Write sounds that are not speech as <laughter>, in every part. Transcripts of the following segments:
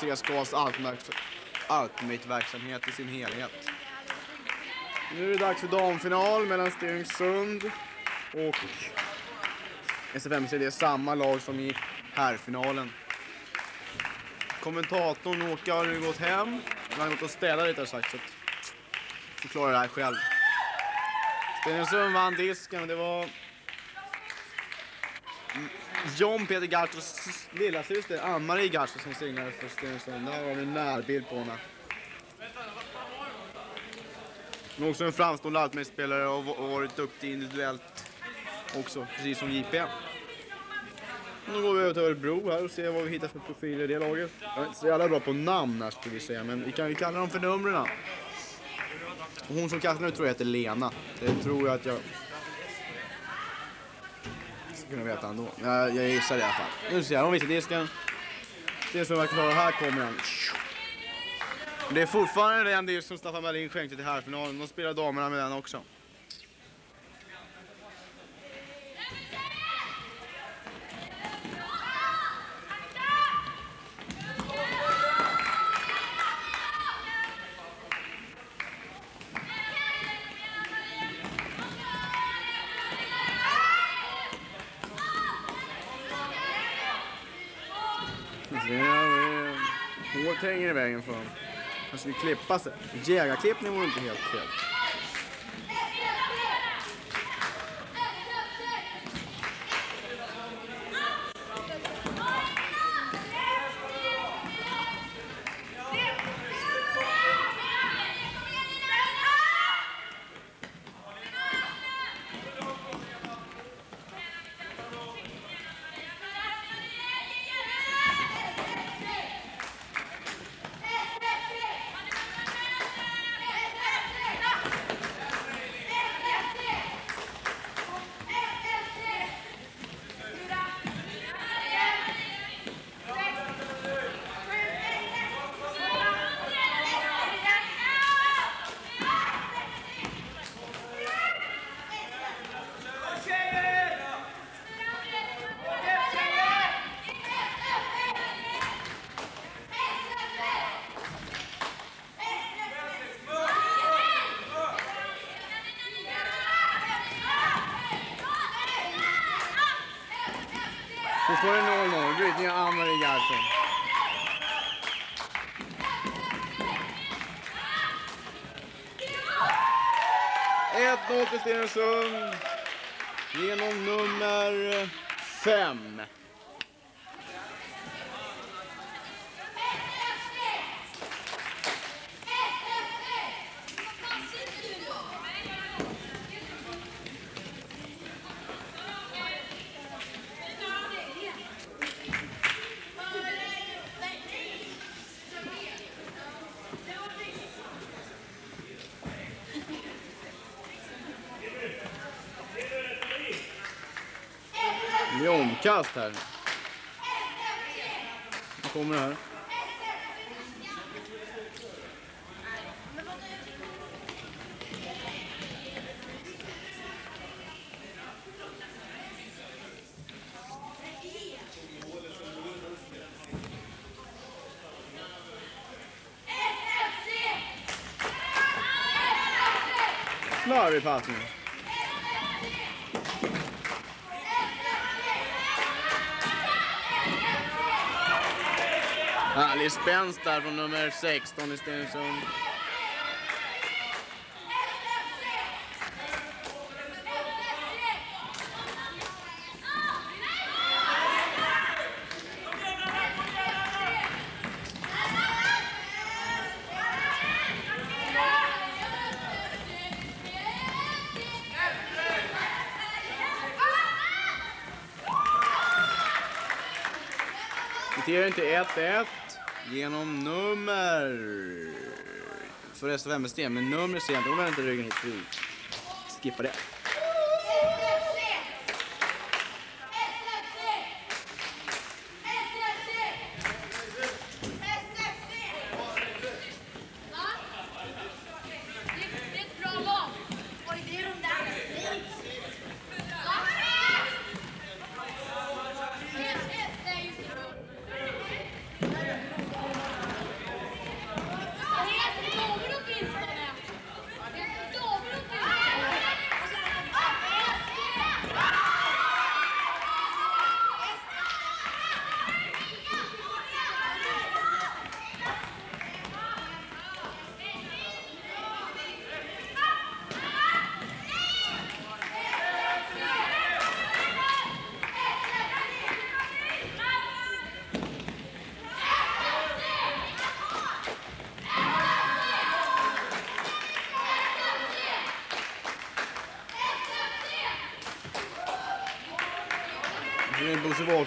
CSKAs Ultimate-verksamhet i sin helhet. Nu är det dags för damfinal mellan Stenungsund och SFMC. Det är samma lag som i herrfinalen. Kommentatorn Åke har nu gått hem. Han har gått och städat lite har sagt så att det här själv. Stenungsund vann disken och det var John Peter Gartos lillasyster Ann-Marie Gartos som singlade för Stenungsund. Där har vi en närbild på henne. Hon är också en framstående Ultimate-spelare och varit duktig individuellt också, precis som JP. Nu går vi över till Örebro här och ser vad vi hittar för profiler i det laget. Jag är inte så jävla bra på namn här skulle vi säga, men vi kan ju kalla dem för numren. Hon som kastar nu tror jag heter Lena. Det tror jag att jag kunna veta ändå. Jag, jag gissar det i alla fall. Nu ser jag, hon visar disken. Det som verkar klar, här kommer den. Det är fortfarande den disk som Staffan Berlin skänkte till herrfinalen. De spelar damerna med den också. Håret hänger i vägen för honom. Han skulle klippa sig. Jägarklippning vore inte helt fel. Nu står det 0-0. Brytning av Ann-Marie Gardsson. Ett 0 till Stenungsund. Genom nummer fem. Det blir här. Nu kommer det här. Slarvig passning. Härlig spänst där från nummer 16 i Stenungsund. Kvittering till 1-1 genom nummer... För resten av MSD, men nummer ser jag inte. Hon vänder inte ryggen hit. Skippa det.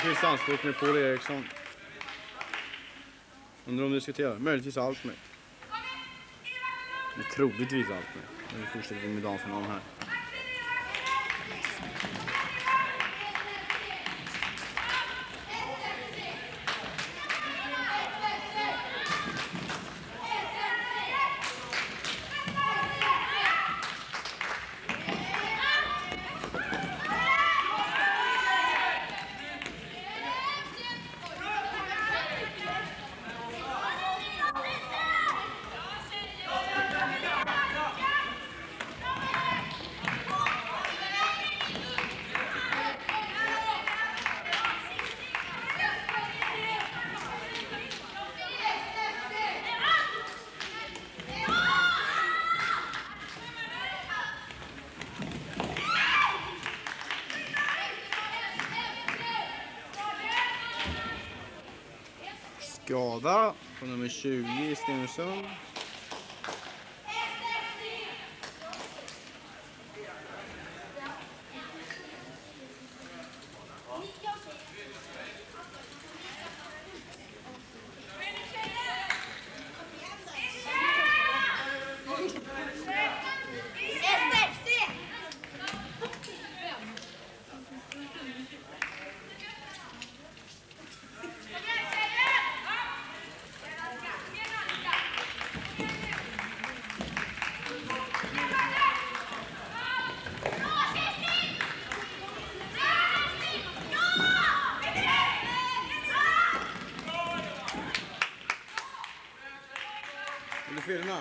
Är med Paul Eriksson. Undrar om du diskuterar. Möjligtvis allt med. Troligtvis allt med. Nu fortsätter vi med damfinalen här. Skada på nummer 20 i Stenungsund. SFC! Vill du filma?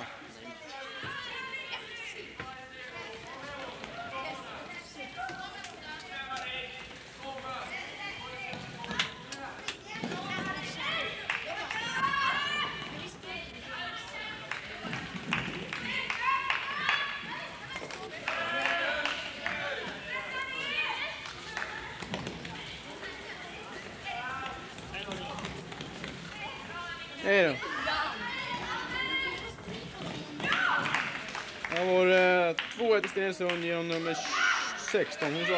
Hej då. Det var 2-1 i Stenungsund genom nummer 16. Hon sa.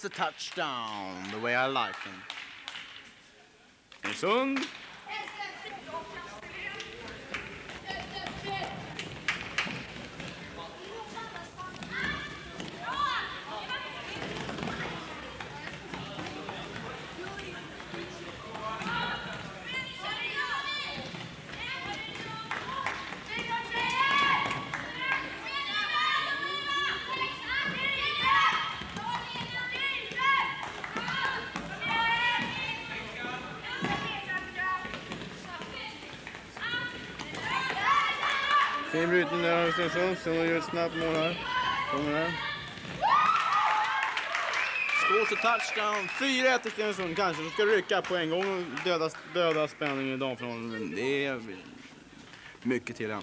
That's a touchdown, the way I like. Stenungsund. Fin brytning där av Stenungsund. Sen gör ett snabbt mål här. Kommer den. Skås och touchdown. 4-1 till Stenungsund kanske. Så ska rycka på en gång och döda, döda spänningen i damfinalen. Men det är mycket till än.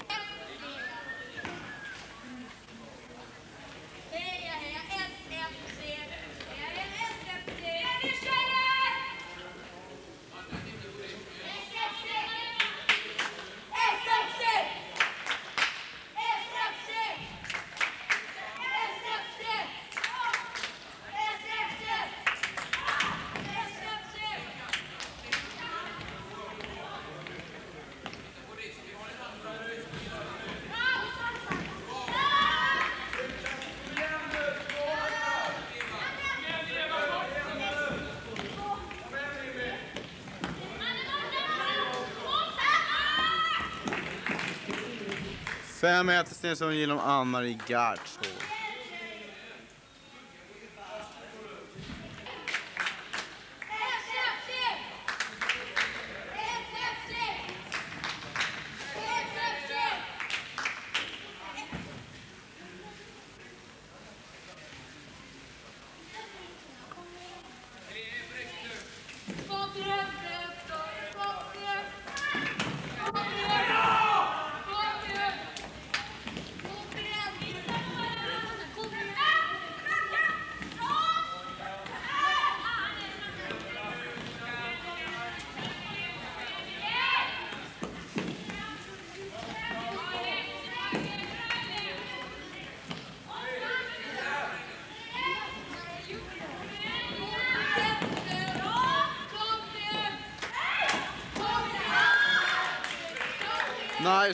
5-1 till genom Ann-Marie Gardsholm.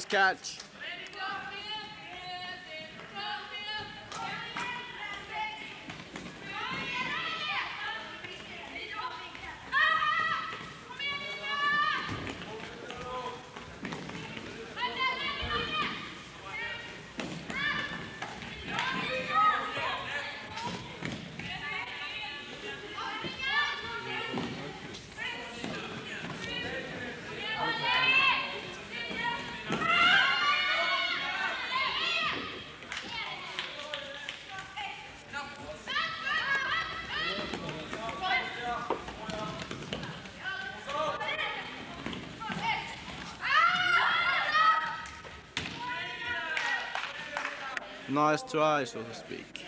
Catch. Nice try, so to speak.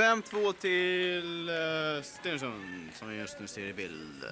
5-2 till eh, uh, Stensson som vi just nu ser i bild.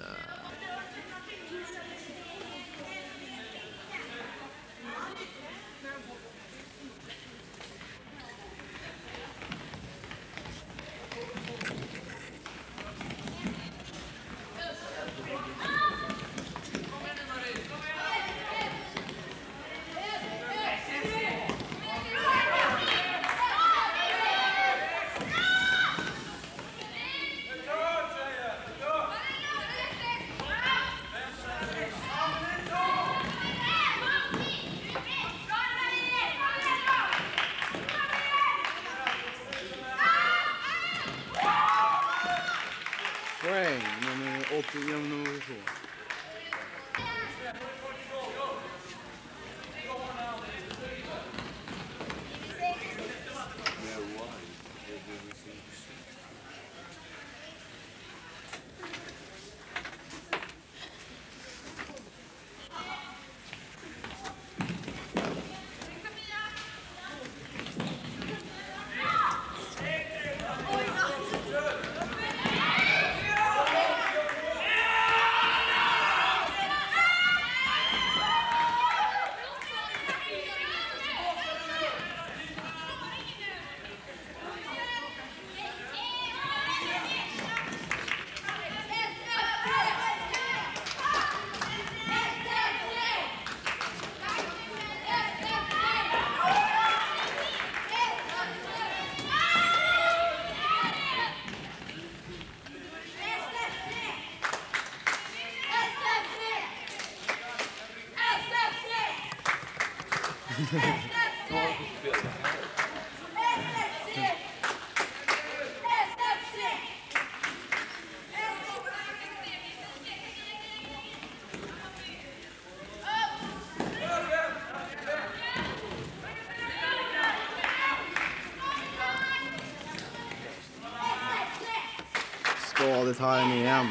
Skadetajm igen.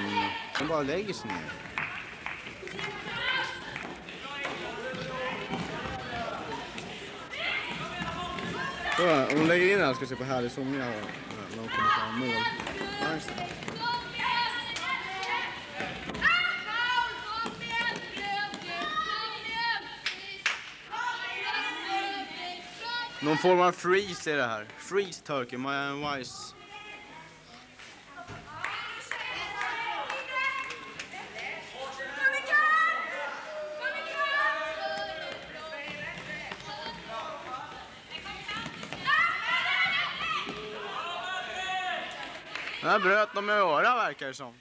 De bara lägger sig ner. Så, hon lägger in den här ska se på härlig sång jag har när hon kommer fram mål. Nice. Någon form av freeze är det här. Freeze turkey, my wise. Där bröt de med öra verkar det som.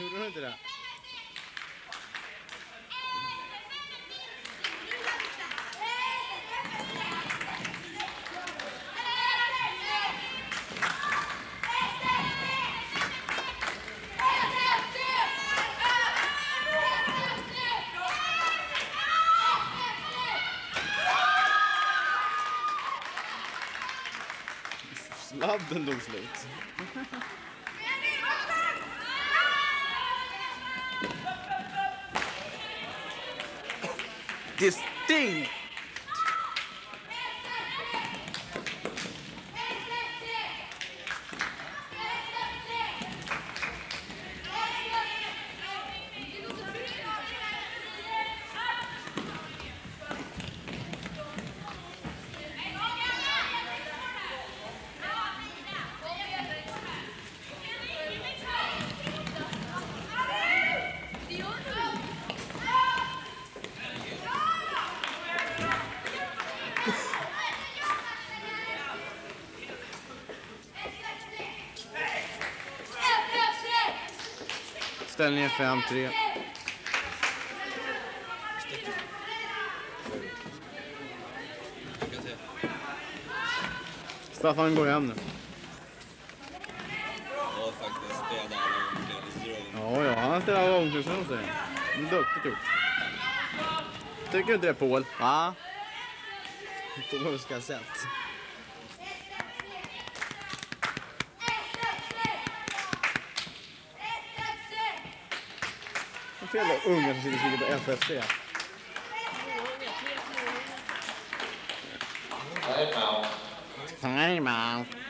Gjorde de inte det? Sladden tog slut. Ställningen 5-3. Staffan går hem nu. Ja, faktiskt. Städa alla omklädningsrum. Ja, ja, han ställer av omklädningsrum säger han. Duktigt gjort. Tycker du inte det Paul? Va? Paul ska fel då, unga som sitter och skriker på FFC. Time out.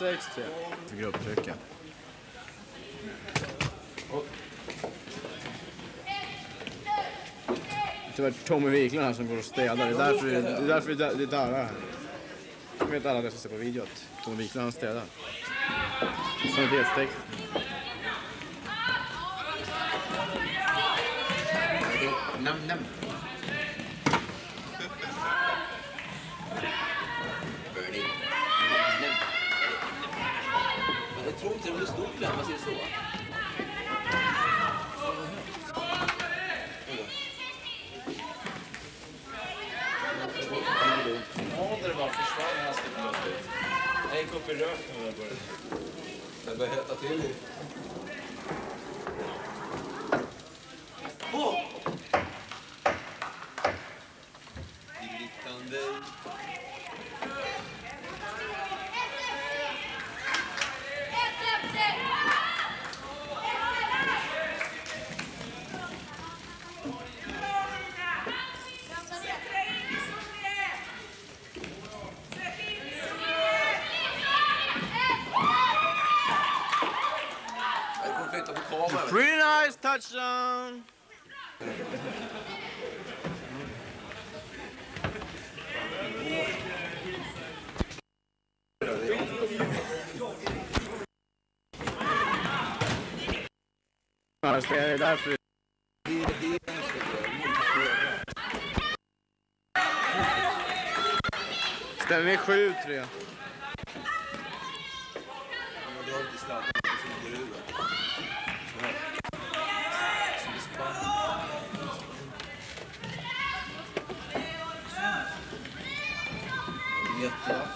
6-3. Grupptrycken. Det var Tommy Wiklund här som går och städar. Det är därför det, det, är därför det, det darrar här. Jag vet alla det som ser på videot. Tommy Wiklund han städar. Sanitetstecken. Nam, nam. Birdie. Nam. Men Jag tror inte det blir stort där, man det så. Ja, det bara försvann hastigt plötsligt. Jag gick upp i röken och jag började. Det börjar hetta till det är därför. Ställning 7-3. Jag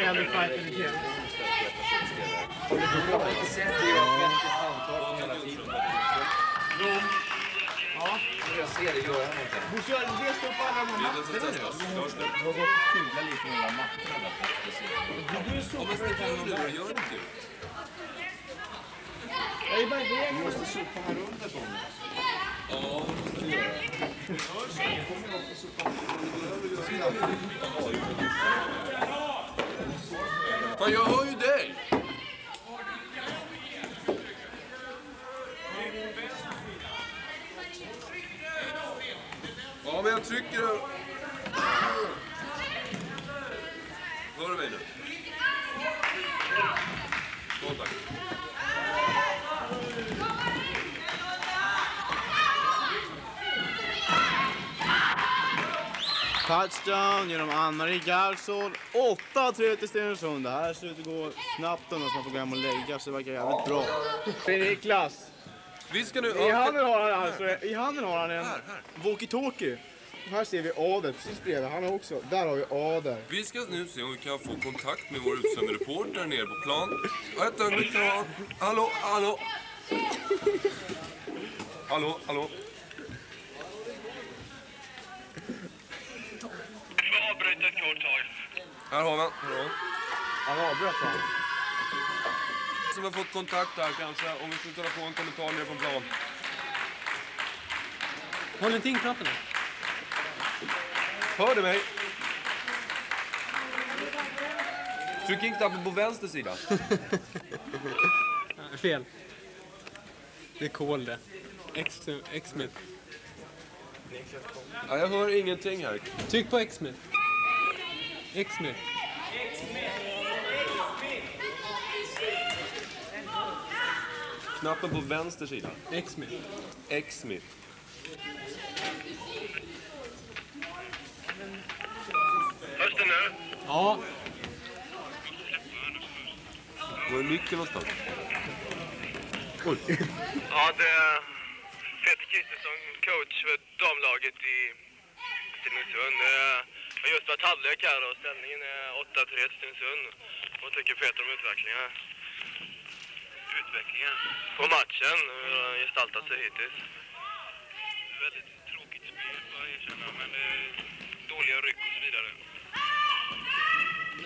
Jag följer ändå fighten igen. Jag har inte sett det i ett vettigt handtag på hela tiden. Ja. Jag ser det göra någonting. Bosse, det står på alla de här mattorna nu. Du har gått och fula lite med de där mattorna där för Ja, men stick in lurar, gör det inte. Jag är bara rädd. Du måste sopa här under Tommy. Ja, det måste du göra. Fan, jag hör ju dig! Ja, men jag trycker... Hör du mig nu? Kolla. Touchdown genom Ann-Marie Garsson. 8-3 till Stenungsund. Det här slutet går snabbt ändå så man får gå hem och lägga sig. Det verkar jävligt bra. Niklas. Vi ska nu... I handen har han alltså, i handen har han en walkie-talkie. Här ser vi Ader precis bredvid. Han har också. Där har vi Ader. Vi ska nu se om vi kan få kontakt med vår utsända reporter nere på plan. Ett ögonblick. Hallå, hallå. Hallå, hallå. Här har vi han. Vi han. Avbröt han. Som har fått kontakt här kanske, om vi skulle kunna få en kommentar nere på plan. Håll inte in knappen nu. Hör du mig? Tryck in knappen på vänster sida. <laughs> Fel. Det är kol det. X-Smith. Ja, jag hör ingenting här. Tryck på X-Smith. X-Smith. Knappen på vänster sida. X-Smith. X-Smith. Hörs det nu? Ja, Var är nyckeln någonstans? Ja, det är Peter Kristersson, coach för damlaget i Stenungsund. Jag har just varit halvlek här och ställningen är 8-3 till Stenungsund. Vad tycker Peter om utvecklingen? Utvecklingen? På matchen, hur har den gestaltat sig hittills? Väldigt tråkigt spel, får jag erkänna, men det är dåliga ryck och så vidare.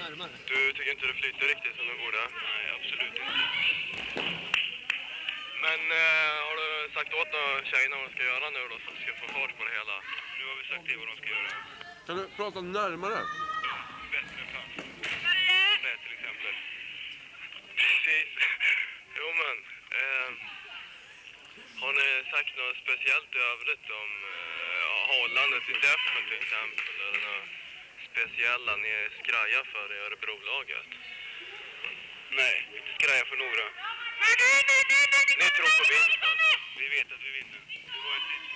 närmare. Du tycker inte det flyter riktigt som det borde? Nej, absolut inte. Men eh, har du sagt åt några tjejerna vad de ska göra nu då så att vi ska få fart på det hela? Nu har vi sagt till vad de ska göra. Kan du prata närmare? Bättre fan. Nej, till exempel. Precis. Jo men. Eh, har ni sagt något speciellt i övrigt om eh, hållandet i Defen till exempel? Eller något speciella ni skrajar för i Örebrolaget? Nej, inte skraja för några. Ni tror på vinst alltså. Vi vet att vi vinner. Det var en tidsfråga.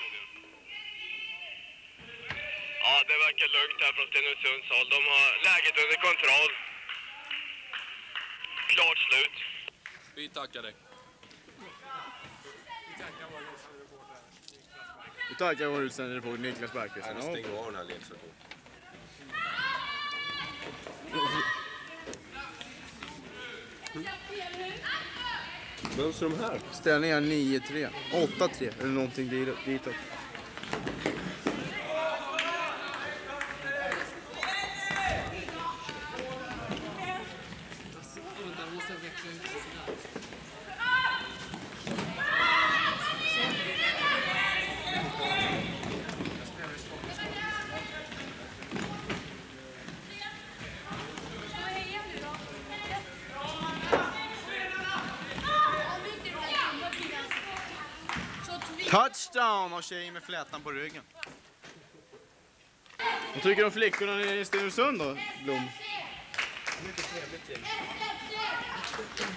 Ja, det verkar lugnt här från Stenungsunds håll. De har läget under kontroll. Klart slut. Vi tackar dig. Vi tackar vår utsända reporter Niklas Bergqvist. Ja. stänger av den här leksaken. Vem är de här? Ställningen är 9-3. 8-3 eller någonting dit- ditåt. Flätan på ryggen. Vad tycker du om flickorna nere i Stenungsund då, Blom?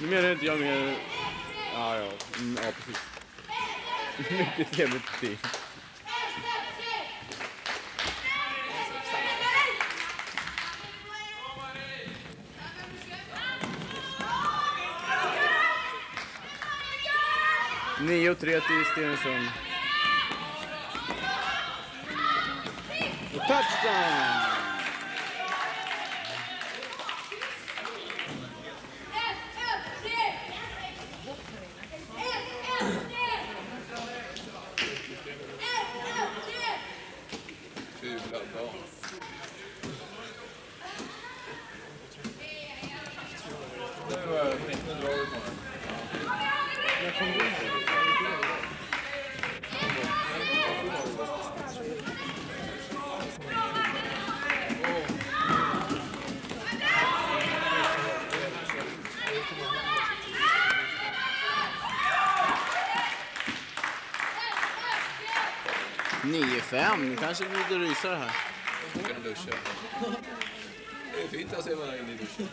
Nu menar inte jag mer... Ja, ja, mm, ja precis. <laughs> Mycket trevligt team. Nio och tre till Stenungsund. Touchdown! Kanske det blir rysare här. Duscha? Det är fint att se varandra inne i duschen.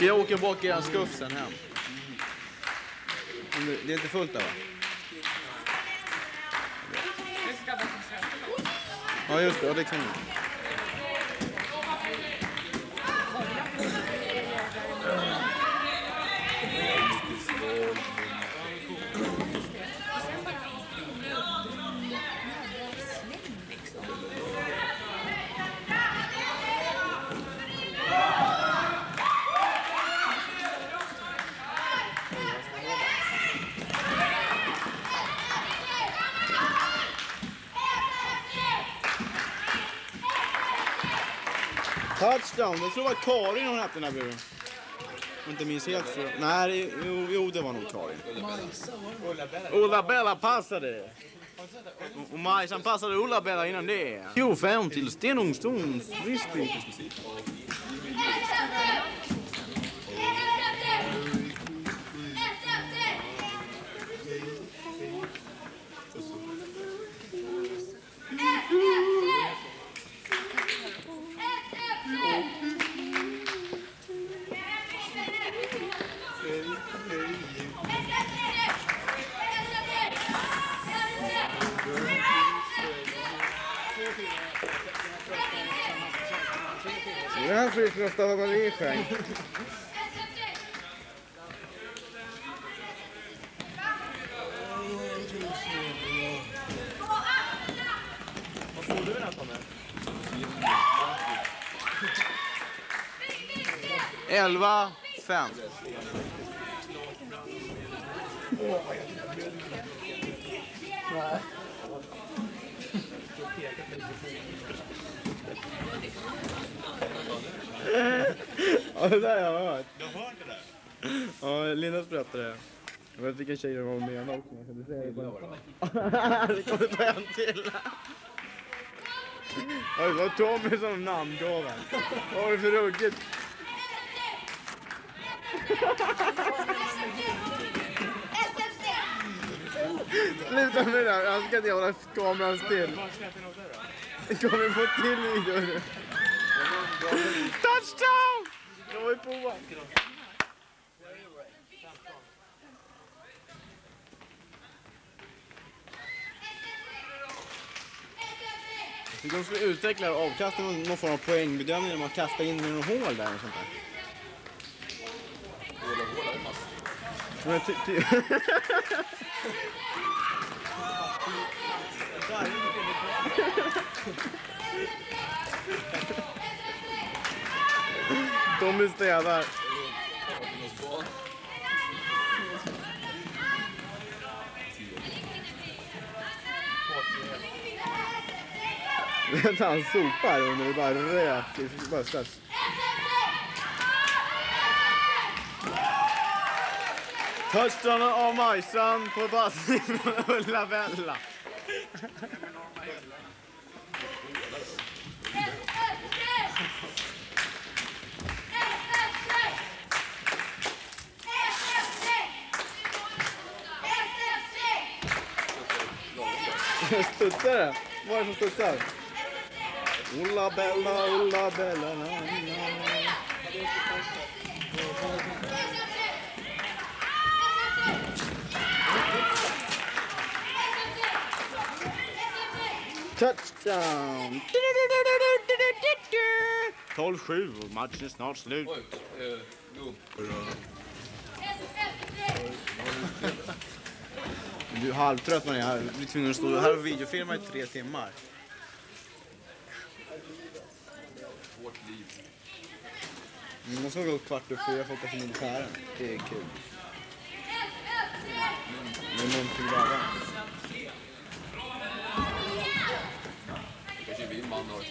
Jag åker bak i hans skuff sen hem. Det- Det är inte fullt där va? Ja just det, ja, det kan jag. Touchdown, jag tror det var Karin hon hette den här buren. Om inte minns helt fel. Nej, jo, jo det var nog Karin. Ulla-Bella passade. Och- Majsan passade Ulla-Bella innan det. 25 till Stenungsunds Visby. 11, 5. <laughs> ja, det där har jag hört. Du har det där? Ja, Linus berättade det. Jag vet vilken tjej de var med också. <laughs> Det kommer ta en till. Det var Tommy som namngav den. Vad var det för ruggigt? Sluta med det där. Jag ska inte hålla kameran still. Kan vi få till videon nu? Touchdown! Jag var ju på. De skulle utveckla avkastning och någon form av poängbedömning när man kastar in i några hål där och sånt där. Men ty, ty... <laughs> Tommy städar. <laughs> Han sopar under det bara rök. Stress. Touchdown av Majsan på passning från Ulla Bella. Studsar det? Vad är det som studsar? Ulla Bella, Ulla Bella, na, na. Touchdown! 12-7 och matchen är snart slut. Oj, eh. Du är halvtrött man är här. Vi är tvungna att stå här och videofilma i tre timmar. Vi måste gå kvart upp fyra för att åka till militären. Det är kul. Det är muntlig dagar. Kanske vi man har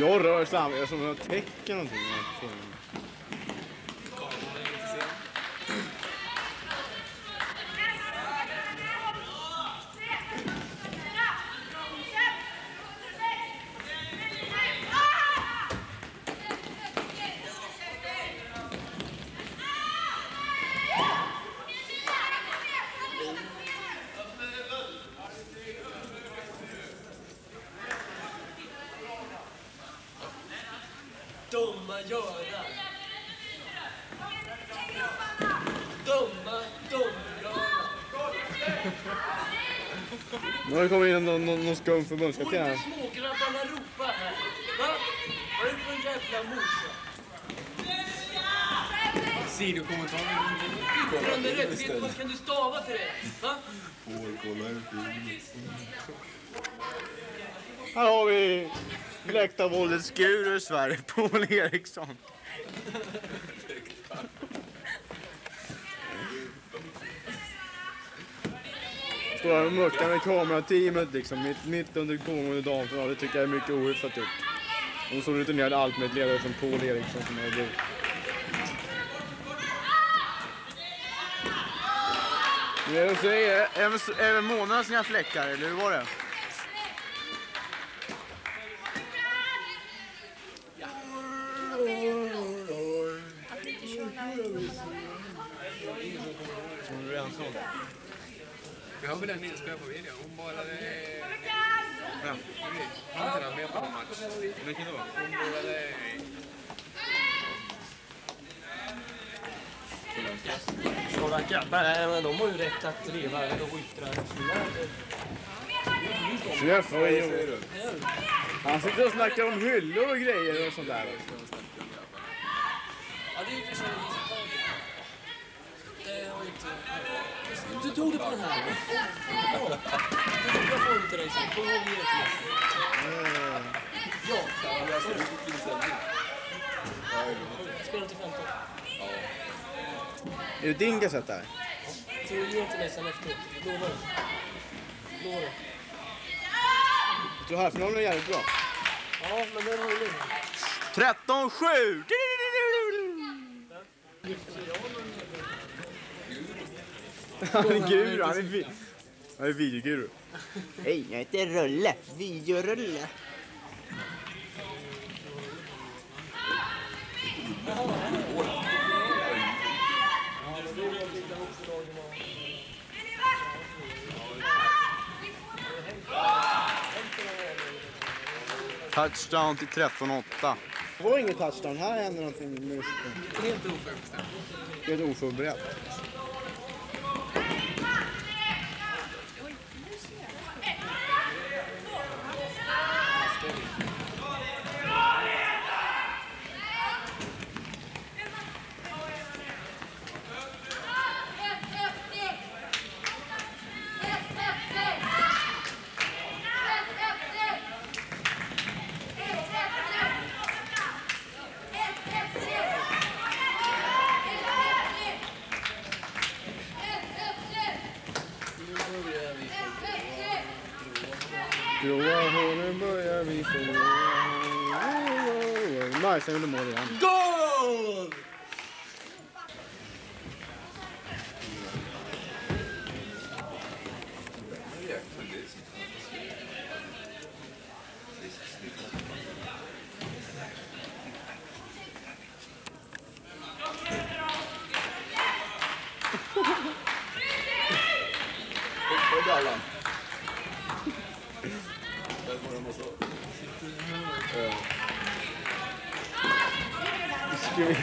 Jag rör samtidigt som jag täcker någonting. i den här filmen. Dumma Göran. Dumma Dom-Göran. Nu har det kommit in skum förbundskapten Får inte smågrabbarna ropa här? Va? Vad är det för jävla morsa? Sidokommentaren. Drömmer rätt. Vet du vad kan du stava till det? Va? Här har vi läktarvåldets guru i Sverige, Paul Eriksson. Står här och muckar med kamerateamet liksom, mitt, mitt under pågående damfinal. Det tycker jag är mycket ohyfsat gjort. Och så rutinerad Alpmed-ledare som Paul Eriksson som är god. Jag säger, även, även månaden sina fläckar, eller hur var det? Vi har väl den inspelad på video. Hon bollade... Ja, han inte med på någon match. Vilken då? Hon bollade... Grabbar, nej, men de har ju rätt att leva och yttra sina... Träff och jo. Han sitter och snackar om hyllor och grejer och sånt där. Tog det på den här? Ja. Jag får inte den sen. Kom ihåg det. Ja. Spelar till 15. Är det din kassett där? Så ge inte mig sen efteråt. Lovar det. Lovar det. Jag tror halvfinalen är jävligt bra. Ja, men den har du lugn. 13-7! Han är guru, han är, vi- han är videoguru. Hej, jag heter Rulle. Videorulle. Touchdown till 13-8. Det var ingen touchdown. Här händer någonting med musiken. Helt oförbestämt. Helt oförberett. Han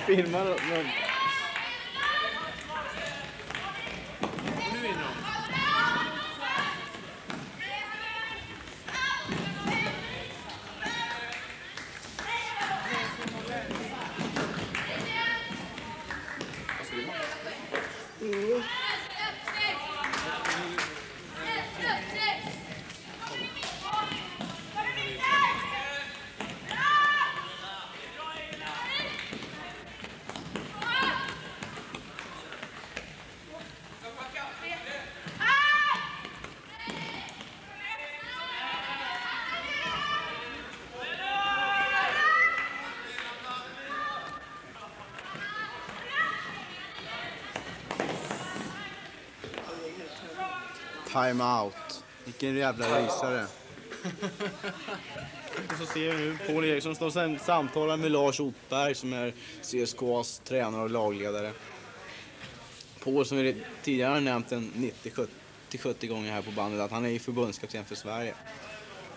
Ska vi Time out. Vilken jävla rysare. Och så ser vi nu Paul Eriksson står och samtalar med Lars Ottberg som är CSKAs tränare och lagledare. Paul som vi tidigare har nämnt en 90-70 gånger här på bandet att han är ju förbundskapten för Sverige.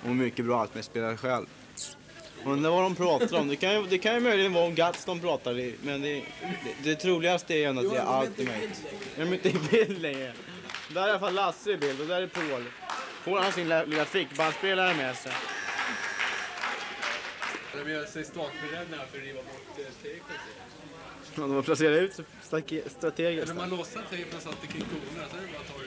Och mycket bra allt med spelare själv. Undrar vad de pratar om. Det kan ju, det kan ju möjligen vara om Guts de pratar i, men det, det, det troligaste är ju ändå att det är Ultimate. De är inte i bild längre. Där är i alla fall Lasse i bild och där är Paul. Paul har sin lilla, lilla fickbandspelare med sig. De gör sig startberedda för att riva bort eh, tejpen. Och de har placerat ut strategiskt. Eller man lossar tejpen och satte kring konerna, så är det bara att ta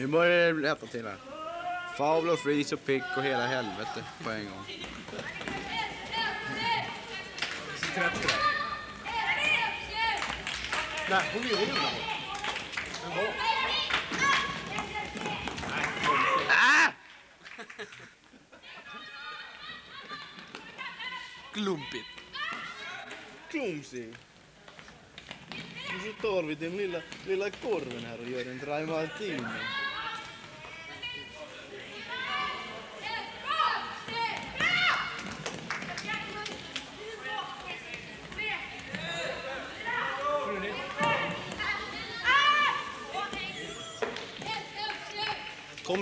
Nu börjar det rätta till här. Foul och freeze och pick och hela helvete på en gång. Så 30 där. Nej, hon gjorde det. Men vad? Klumpigt. Klumsig. Och så tar vi den lilla, lilla korven här och gör en dry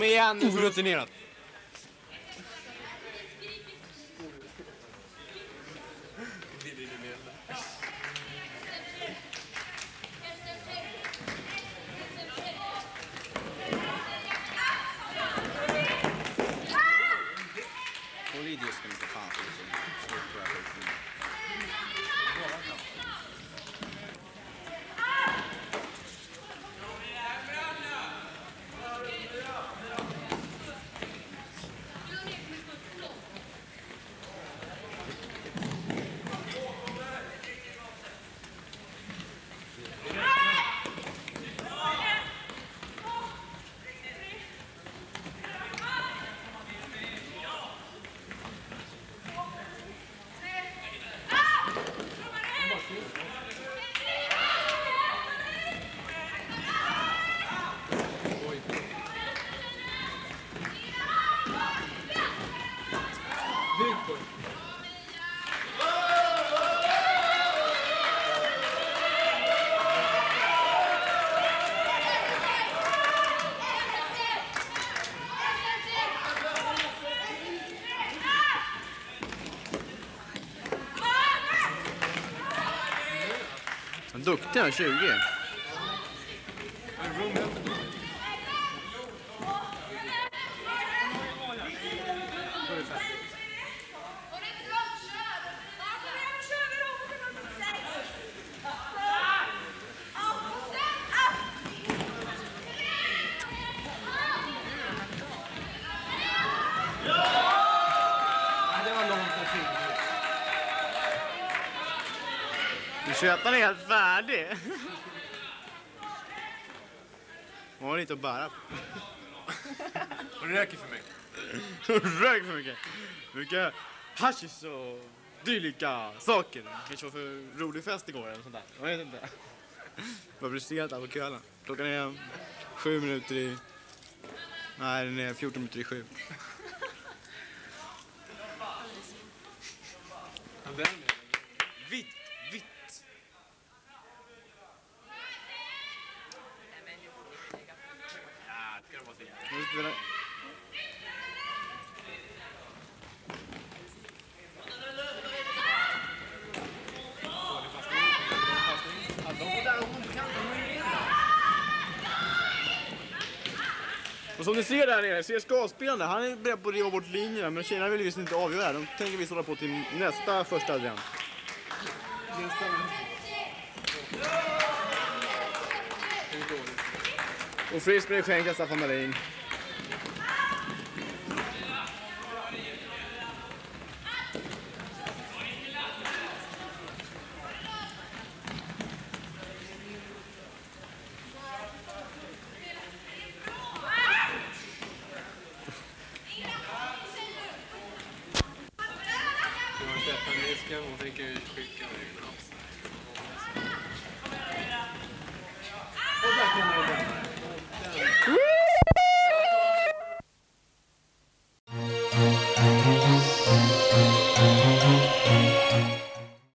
igen nu! Orutinerat. Håll i disken för fan. så slipper jag skiten. Bygg på det. Men Duktig han, Räcker för mig. <laughs> Rök för mycket. Mycket hashish och dylika saker. kanske var för rolig fest igår eller sånt där. Jag vet inte. <laughs> Vad blir sent här på kvällen. Klockan är sju minuter i... Nej, den är 14 minuter i sju. Vitt, vitt. Ja, det ska det vara säga. Nu spelar- Ja, de går där och hon kan de är ju och som ni ser där nere, CSKA-spelande, han är beredd på att riva bort linjerna men tjejerna vill visst inte avgöra. De tänker visst hålla på till nästa första advent. Och frisbee skänker Staffan Melin.